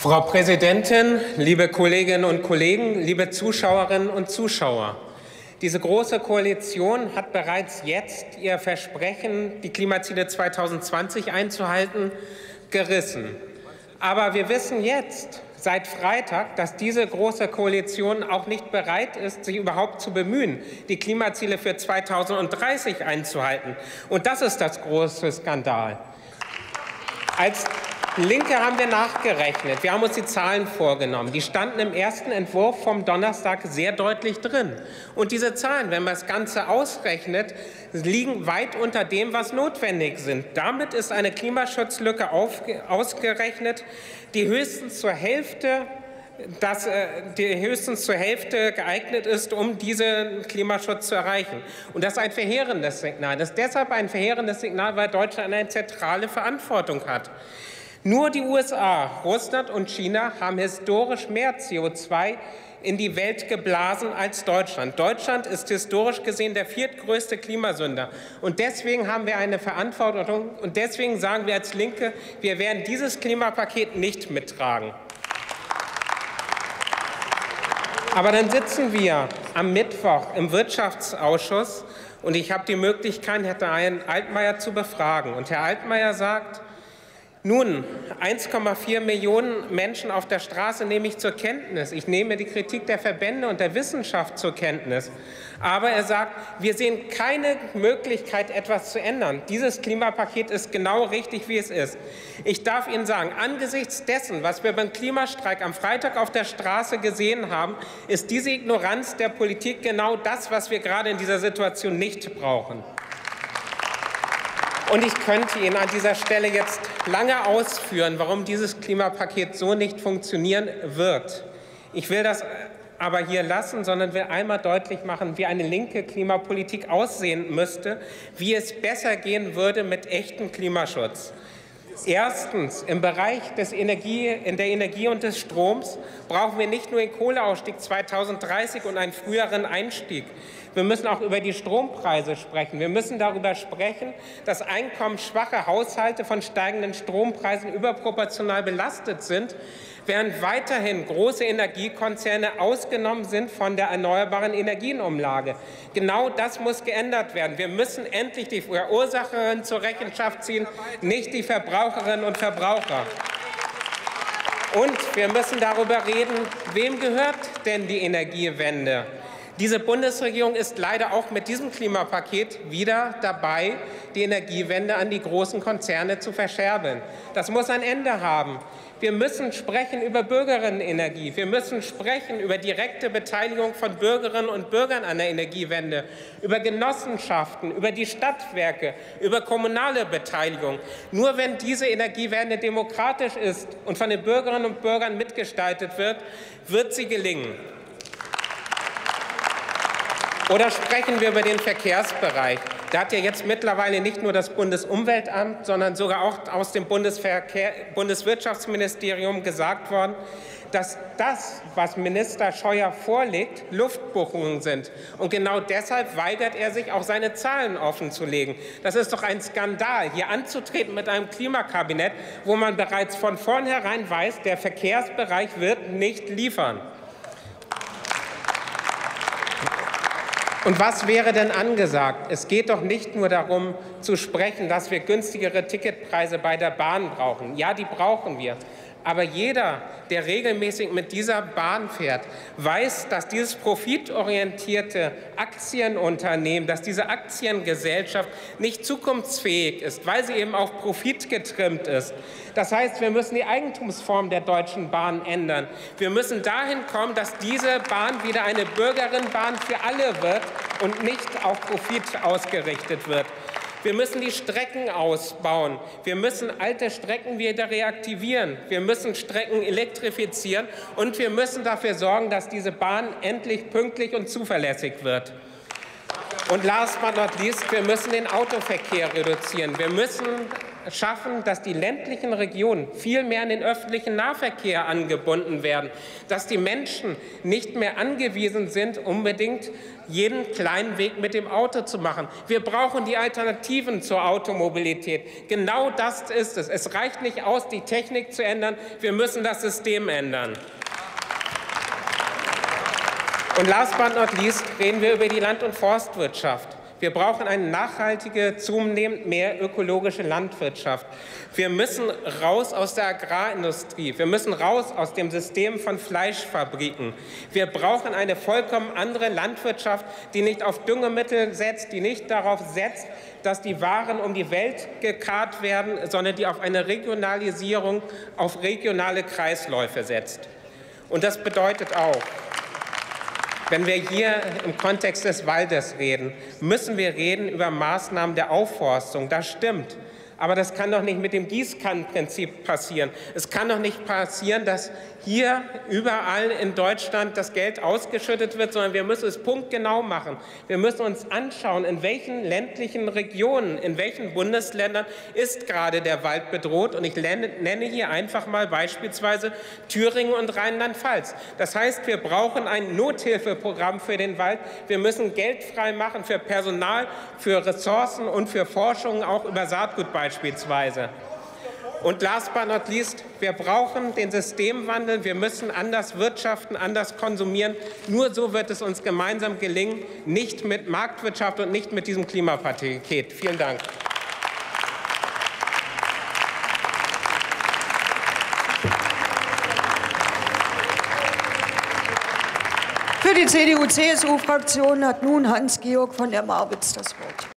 Frau Präsidentin, liebe Kolleginnen und Kollegen, liebe Zuschauerinnen und Zuschauer! Diese Große Koalition hat bereits jetzt ihr Versprechen, die Klimaziele 2020 einzuhalten, gerissen. Aber wir wissen jetzt seit Freitag, dass diese Große Koalition auch nicht bereit ist, sich überhaupt zu bemühen, die Klimaziele für 2030 einzuhalten. Und das ist das große Skandal. Als Linke haben wir nachgerechnet. Wir haben uns die Zahlen vorgenommen. Die standen im ersten Entwurf vom Donnerstag sehr deutlich drin. Und diese Zahlen, wenn man das Ganze ausrechnet, liegen weit unter dem, was notwendig sind. Damit ist eine Klimaschutzlücke ausgerechnet, die höchstens zur Hälfte dass äh, die höchstens zur Hälfte geeignet ist, um diesen Klimaschutz zu erreichen. Und das ist ein verheerendes Signal. Das ist deshalb ein verheerendes Signal, weil Deutschland eine zentrale Verantwortung hat. Nur die USA, Russland und China haben historisch mehr CO2 in die Welt geblasen als Deutschland. Deutschland ist historisch gesehen der viertgrößte Klimasünder. Und deswegen haben wir eine Verantwortung. Und deswegen sagen wir als Linke, wir werden dieses Klimapaket nicht mittragen. Aber dann sitzen wir am Mittwoch im Wirtschaftsausschuss und ich habe die Möglichkeit, Herrn Altmaier zu befragen. Und Herr Altmaier sagt, nun, 1,4 Millionen Menschen auf der Straße nehme ich zur Kenntnis. Ich nehme die Kritik der Verbände und der Wissenschaft zur Kenntnis. Aber er sagt, wir sehen keine Möglichkeit, etwas zu ändern. Dieses Klimapaket ist genau richtig, wie es ist. Ich darf Ihnen sagen, angesichts dessen, was wir beim Klimastreik am Freitag auf der Straße gesehen haben, ist diese Ignoranz der Politik genau das, was wir gerade in dieser Situation nicht brauchen. Und ich könnte Ihnen an dieser Stelle jetzt lange ausführen, warum dieses Klimapaket so nicht funktionieren wird. Ich will das aber hier lassen, sondern will einmal deutlich machen, wie eine linke Klimapolitik aussehen müsste, wie es besser gehen würde mit echtem Klimaschutz. Erstens, im Bereich des Energie, in der Energie und des Stroms brauchen wir nicht nur den Kohleausstieg 2030 und einen früheren Einstieg. Wir müssen auch über die Strompreise sprechen. Wir müssen darüber sprechen, dass einkommensschwache Haushalte von steigenden Strompreisen überproportional belastet sind während weiterhin große Energiekonzerne ausgenommen sind von der erneuerbaren Energienumlage. Genau das muss geändert werden. Wir müssen endlich die Verursacherin zur Rechenschaft ziehen, nicht die Verbraucherinnen und Verbraucher. Und wir müssen darüber reden, wem gehört denn die Energiewende? Diese Bundesregierung ist leider auch mit diesem Klimapaket wieder dabei, die Energiewende an die großen Konzerne zu verscherben. Das muss ein Ende haben. Wir müssen sprechen über Bürgerinnenenergie. Wir müssen sprechen über direkte Beteiligung von Bürgerinnen und Bürgern an der Energiewende, über Genossenschaften, über die Stadtwerke, über kommunale Beteiligung. Nur wenn diese Energiewende demokratisch ist und von den Bürgerinnen und Bürgern mitgestaltet wird, wird sie gelingen. Oder sprechen wir über den Verkehrsbereich. Da hat ja jetzt mittlerweile nicht nur das Bundesumweltamt, sondern sogar auch aus dem Bundeswirtschaftsministerium gesagt worden, dass das, was Minister Scheuer vorlegt, Luftbuchungen sind. Und genau deshalb weigert er sich, auch seine Zahlen offenzulegen. Das ist doch ein Skandal, hier anzutreten mit einem Klimakabinett, wo man bereits von vornherein weiß, der Verkehrsbereich wird nicht liefern. Und was wäre denn angesagt? Es geht doch nicht nur darum zu sprechen, dass wir günstigere Ticketpreise bei der Bahn brauchen. Ja, die brauchen wir. Aber jeder, der regelmäßig mit dieser Bahn fährt, weiß, dass dieses profitorientierte Aktienunternehmen, dass diese Aktiengesellschaft nicht zukunftsfähig ist, weil sie eben auch profitgetrimmt ist. Das heißt, wir müssen die Eigentumsform der Deutschen Bahn ändern. Wir müssen dahin kommen, dass diese Bahn wieder eine Bürgerinnenbahn für alle wird und nicht auf Profit ausgerichtet wird. Wir müssen die Strecken ausbauen. Wir müssen alte Strecken wieder reaktivieren. Wir müssen Strecken elektrifizieren. Und wir müssen dafür sorgen, dass diese Bahn endlich pünktlich und zuverlässig wird. Und last but not least, wir müssen den Autoverkehr reduzieren. Wir müssen schaffen, dass die ländlichen Regionen viel mehr in den öffentlichen Nahverkehr angebunden werden, dass die Menschen nicht mehr angewiesen sind, unbedingt jeden kleinen Weg mit dem Auto zu machen. Wir brauchen die Alternativen zur Automobilität. Genau das ist es. Es reicht nicht aus, die Technik zu ändern. Wir müssen das System ändern. Und last but not least reden wir über die Land- und Forstwirtschaft. Wir brauchen eine nachhaltige, zunehmend mehr ökologische Landwirtschaft. Wir müssen raus aus der Agrarindustrie. Wir müssen raus aus dem System von Fleischfabriken. Wir brauchen eine vollkommen andere Landwirtschaft, die nicht auf Düngemittel setzt, die nicht darauf setzt, dass die Waren um die Welt gekarrt werden, sondern die auf eine Regionalisierung, auf regionale Kreisläufe setzt. Und das bedeutet auch, wenn wir hier im Kontext des Waldes reden, müssen wir reden über Maßnahmen der Aufforstung. Das stimmt. Aber das kann doch nicht mit dem Gießkannenprinzip passieren. Es kann doch nicht passieren, dass hier überall in Deutschland das Geld ausgeschüttet wird, sondern wir müssen es punktgenau machen. Wir müssen uns anschauen, in welchen ländlichen Regionen, in welchen Bundesländern ist gerade der Wald bedroht. Und ich nenne hier einfach mal beispielsweise Thüringen und Rheinland-Pfalz. Das heißt, wir brauchen ein Nothilfeprogramm für den Wald. Wir müssen Geld frei machen für Personal, für Ressourcen und für Forschung, auch über Saatgut beispielsweise. Und last but not least, wir brauchen den Systemwandel. Wir müssen anders wirtschaften, anders konsumieren. Nur so wird es uns gemeinsam gelingen, nicht mit Marktwirtschaft und nicht mit diesem Klimapaket. Vielen Dank. Für die CDU-CSU-Fraktion hat nun Hans-Georg von der Marwitz das Wort.